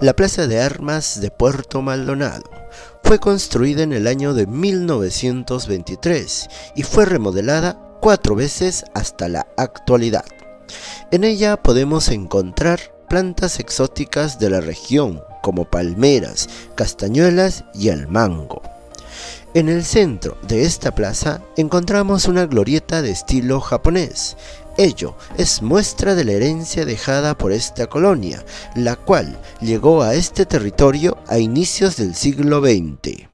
La Plaza de Armas de Puerto Maldonado fue construida en el año de 1923 y fue remodelada cuatro veces hasta la actualidad. En ella podemos encontrar plantas exóticas de la región como palmeras, castañuelas y el mango. En el centro de esta plaza encontramos una glorieta de estilo japonés. Ello es muestra de la herencia dejada por esta colonia, la cual llegó a este territorio a inicios del siglo XX.